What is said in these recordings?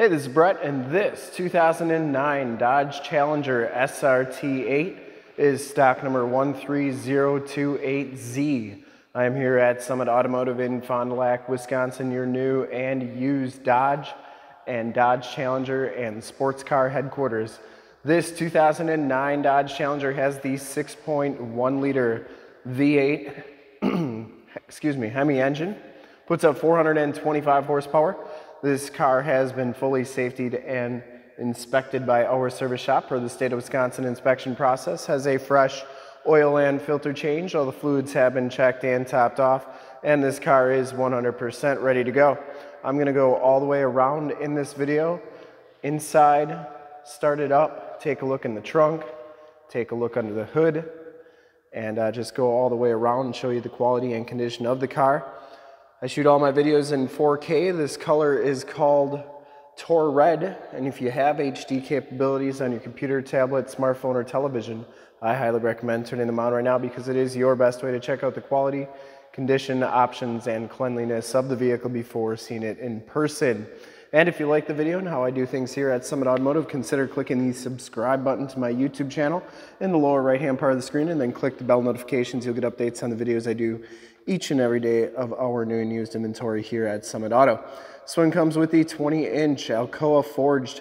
Hey, this is Brett, and this 2009 Dodge Challenger SRT8 is stock number 13028Z. I am here at Summit Automotive in Fond du Lac, Wisconsin, your new and used Dodge and Dodge Challenger and sports car headquarters. This 2009 Dodge Challenger has the 6.1 liter V8, excuse me, Hemi engine, puts up 425 horsepower, this car has been fully safetied and inspected by our service shop for the state of Wisconsin inspection process, has a fresh oil and filter change. All the fluids have been checked and topped off, and this car is 100% ready to go. I'm gonna go all the way around in this video, inside, start it up, take a look in the trunk, take a look under the hood, and uh, just go all the way around and show you the quality and condition of the car. I shoot all my videos in 4K. This color is called Tor Red, and if you have HD capabilities on your computer, tablet, smartphone, or television, I highly recommend turning them on right now because it is your best way to check out the quality, condition, options, and cleanliness of the vehicle before seeing it in person. And if you like the video and how I do things here at Summit Automotive, consider clicking the subscribe button to my YouTube channel in the lower right hand part of the screen and then click the bell notifications. You'll get updates on the videos I do each and every day of our new and used inventory here at Summit Auto. This one comes with the 20 inch Alcoa forged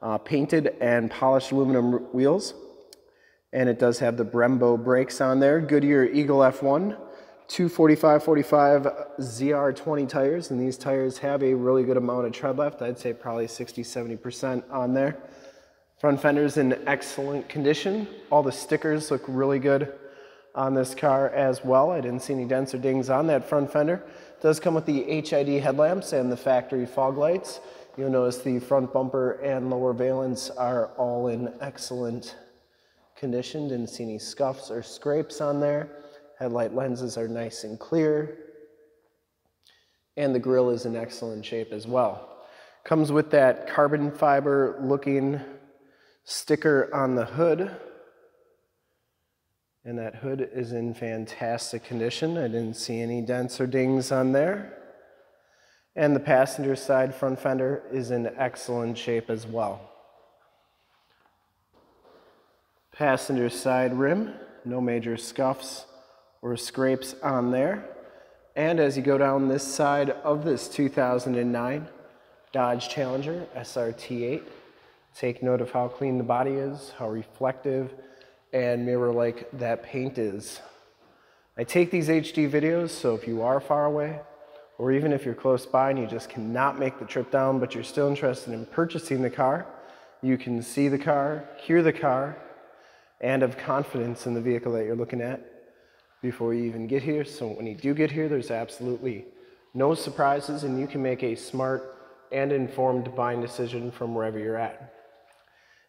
uh, painted and polished aluminum wheels. And it does have the Brembo brakes on there. Goodyear Eagle F1, 245-45 ZR20 tires. And these tires have a really good amount of tread left. I'd say probably 60-70% on there. Front fender's in excellent condition. All the stickers look really good on this car as well. I didn't see any dents or dings on that front fender. It does come with the HID headlamps and the factory fog lights. You'll notice the front bumper and lower valence are all in excellent condition. Didn't see any scuffs or scrapes on there. Headlight lenses are nice and clear. And the grille is in excellent shape as well. Comes with that carbon fiber looking sticker on the hood and that hood is in fantastic condition. I didn't see any dents or dings on there. And the passenger side front fender is in excellent shape as well. Passenger side rim, no major scuffs or scrapes on there. And as you go down this side of this 2009 Dodge Challenger SRT8, take note of how clean the body is, how reflective, and mirror like that paint is. I take these HD videos, so if you are far away, or even if you're close by and you just cannot make the trip down, but you're still interested in purchasing the car, you can see the car, hear the car, and have confidence in the vehicle that you're looking at before you even get here. So when you do get here, there's absolutely no surprises and you can make a smart and informed buying decision from wherever you're at.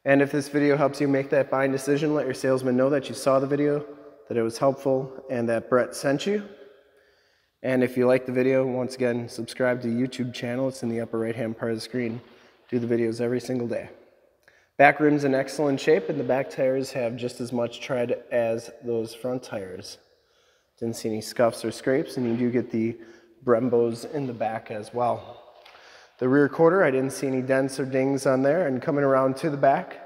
And if this video helps you make that buying decision, let your salesman know that you saw the video, that it was helpful, and that Brett sent you. And if you like the video, once again, subscribe to the YouTube channel. It's in the upper right-hand part of the screen. Do the videos every single day. Back rim's in excellent shape, and the back tires have just as much tread as those front tires. Didn't see any scuffs or scrapes, and you do get the Brembos in the back as well. The rear quarter, I didn't see any dents or dings on there. And coming around to the back,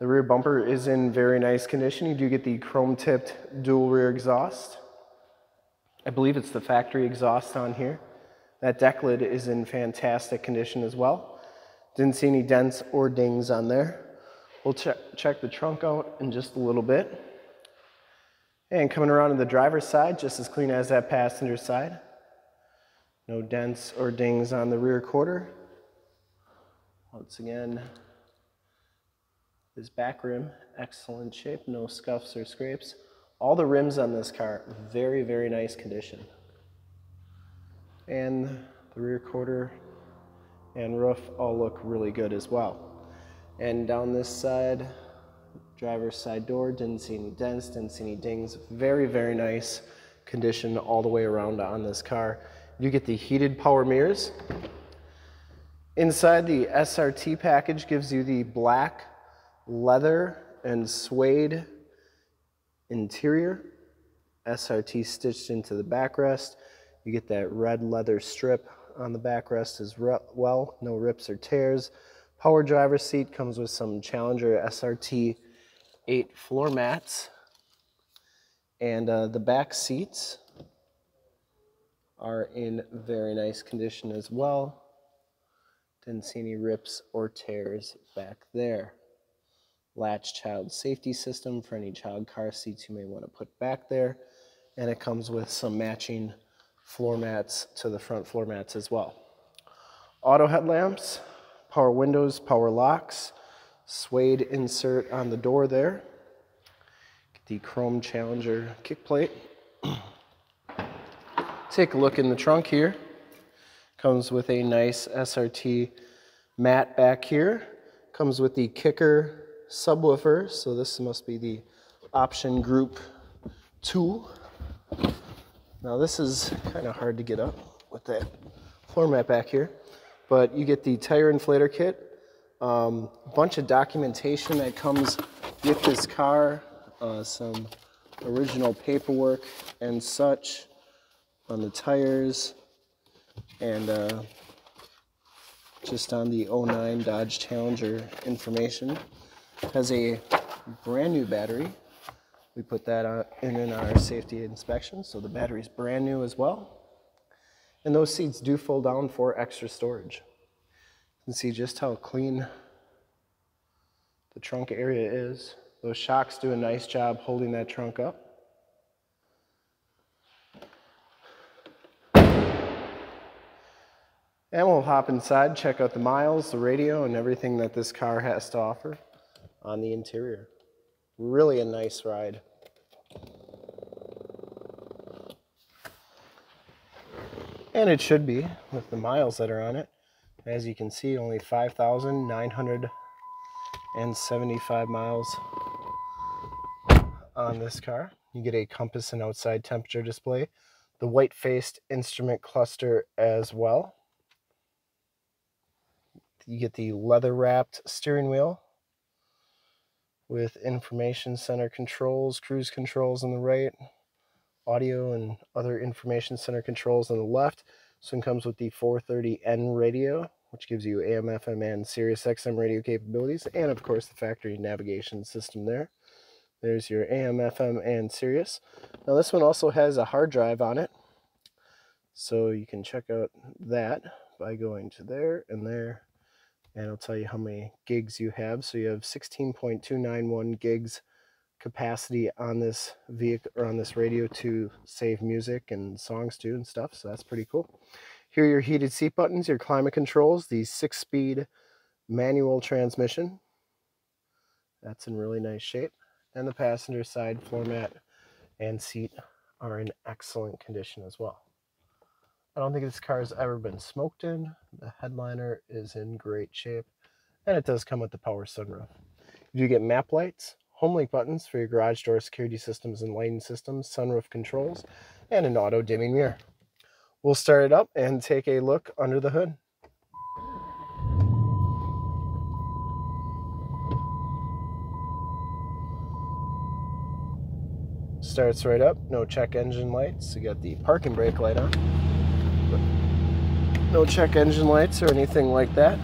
the rear bumper is in very nice condition. You do get the chrome tipped dual rear exhaust. I believe it's the factory exhaust on here. That deck lid is in fantastic condition as well. Didn't see any dents or dings on there. We'll check, check the trunk out in just a little bit. And coming around to the driver's side, just as clean as that passenger side. No dents or dings on the rear quarter. Once again, this back rim, excellent shape, no scuffs or scrapes. All the rims on this car, very, very nice condition. And the rear quarter and roof all look really good as well. And down this side, driver's side door, didn't see any dents, didn't see any dings. Very, very nice condition all the way around on this car. You get the heated power mirrors. Inside the SRT package gives you the black leather and suede interior. SRT stitched into the backrest. You get that red leather strip on the backrest as well, no rips or tears. Power driver seat comes with some Challenger SRT 8 floor mats. And uh, the back seats are in very nice condition as well. Didn't see any rips or tears back there. Latch child safety system for any child car seats you may want to put back there. And it comes with some matching floor mats to the front floor mats as well. Auto headlamps, power windows, power locks, suede insert on the door there. Get the chrome Challenger kick plate. Take a look in the trunk here. Comes with a nice SRT mat back here. Comes with the kicker subwoofer, so this must be the option group 2. Now this is kind of hard to get up with that floor mat back here, but you get the tire inflator kit, a um, bunch of documentation that comes with this car, uh, some original paperwork and such on the tires and uh, just on the 09 Dodge Challenger information. Has a brand new battery. We put that in in our safety inspection, so the battery's brand new as well. And those seats do fold down for extra storage. Can see just how clean the trunk area is. Those shocks do a nice job holding that trunk up. And we'll hop inside, check out the miles, the radio, and everything that this car has to offer on the interior. Really a nice ride. And it should be with the miles that are on it. As you can see, only 5,975 miles on this car. You get a compass and outside temperature display. The white-faced instrument cluster as well. You get the leather-wrapped steering wheel with information center controls, cruise controls on the right, audio and other information center controls on the left. This one comes with the 430N radio, which gives you AM, FM, and Sirius XM radio capabilities, and of course the factory navigation system there. There's your AM, FM, and Sirius. Now this one also has a hard drive on it, so you can check out that by going to there and there and it'll tell you how many gigs you have. So you have 16.291 gigs capacity on this vehicle or on this radio to save music and songs too and stuff. So that's pretty cool. Here are your heated seat buttons, your climate controls, the six-speed manual transmission. That's in really nice shape. And the passenger side floor mat and seat are in excellent condition as well. I don't think this car has ever been smoked in. The headliner is in great shape. And it does come with the power sunroof. You do get map lights, home link buttons for your garage door security systems and lighting systems, sunroof controls, and an auto dimming mirror. We'll start it up and take a look under the hood. Starts right up, no check engine lights. You got the parking brake light on. No check engine lights or anything like that.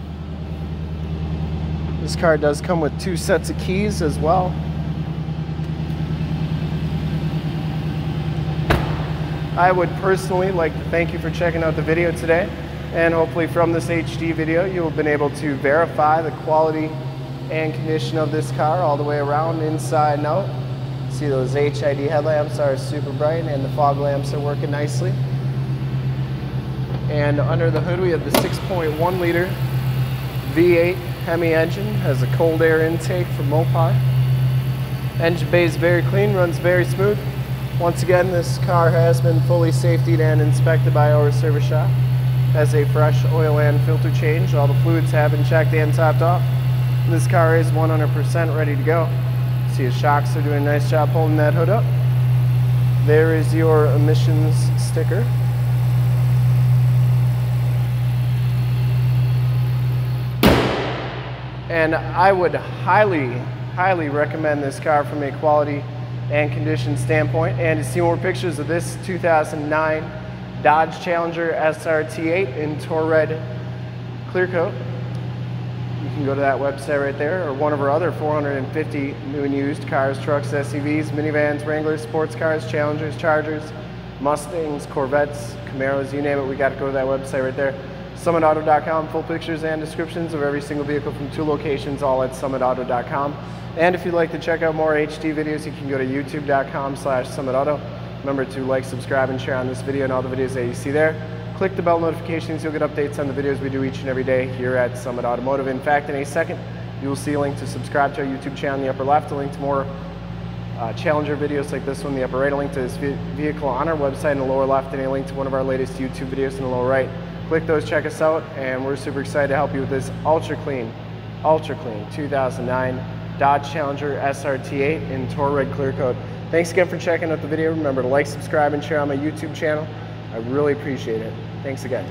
This car does come with two sets of keys as well. I would personally like to thank you for checking out the video today and hopefully from this HD video you have been able to verify the quality and condition of this car all the way around inside and out. See those HID headlamps are super bright and the fog lamps are working nicely. And under the hood, we have the 6.1 liter V8 Hemi engine. Has a cold air intake from Mopar. Engine bay is very clean, runs very smooth. Once again, this car has been fully safetied and inspected by our service shop. Has a fresh oil and filter change. All the fluids have been checked and topped off. This car is 100% ready to go. See his shocks are doing a nice job holding that hood up. There is your emissions sticker. And I would highly, highly recommend this car from a quality and condition standpoint. And to see more pictures of this 2009 Dodge Challenger SRT8 in Tor Red Clear Coat. You can go to that website right there or one of our other 450 new and used cars, trucks, SUVs, minivans, Wranglers, sports cars, Challengers, Chargers, Mustangs, Corvettes, Camaros, you name it, we got to go to that website right there. SummitAuto.com, full pictures and descriptions of every single vehicle from two locations, all at SummitAuto.com. And if you'd like to check out more HD videos, you can go to YouTube.com slash SummitAuto. Remember to like, subscribe, and share on this video and all the videos that you see there. Click the bell notifications, you'll get updates on the videos we do each and every day here at Summit Automotive. In fact, in a second, you will see a link to subscribe to our YouTube channel in the upper left, a link to more uh, Challenger videos like this one in the upper right, a link to this vehicle on our website in the lower left, and a link to one of our latest YouTube videos in the lower right. Click those, check us out, and we're super excited to help you with this ultra clean, ultra clean 2009 Dodge Challenger SRT8 in Tor Red Clear Coat. Thanks again for checking out the video. Remember to like, subscribe, and share on my YouTube channel. I really appreciate it. Thanks again.